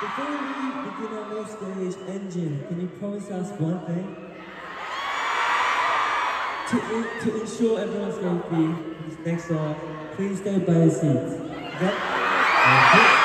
Before we begin our next stage, ENGENE, can you promise us one thing? To, to ensure everyone's safety this next song, please stay by your seats. Okay?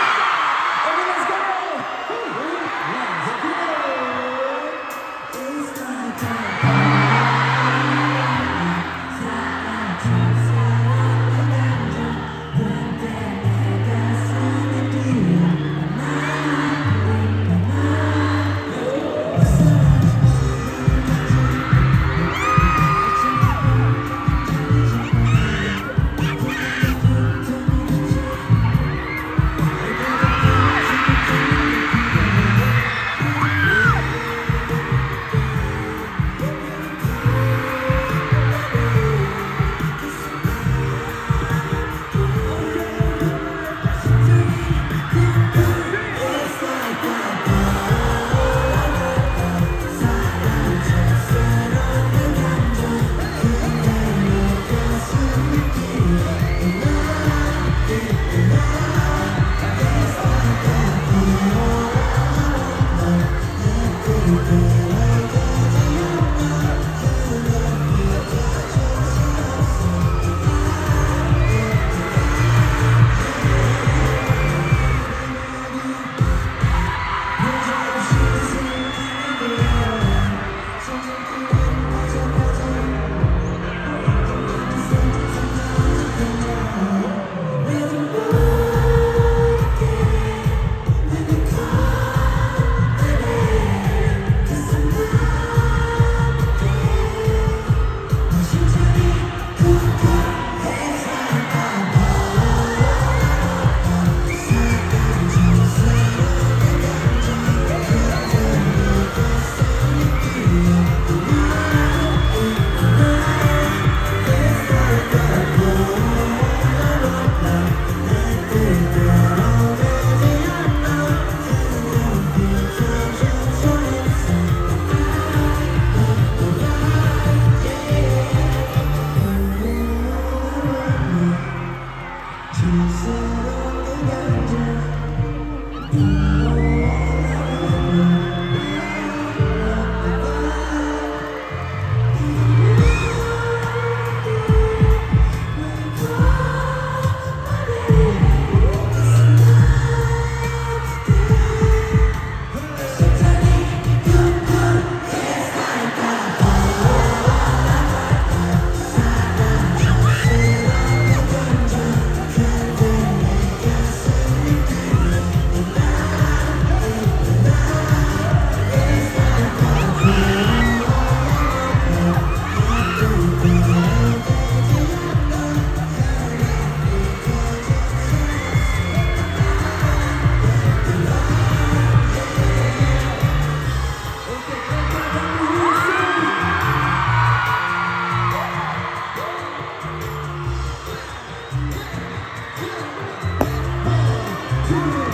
Two,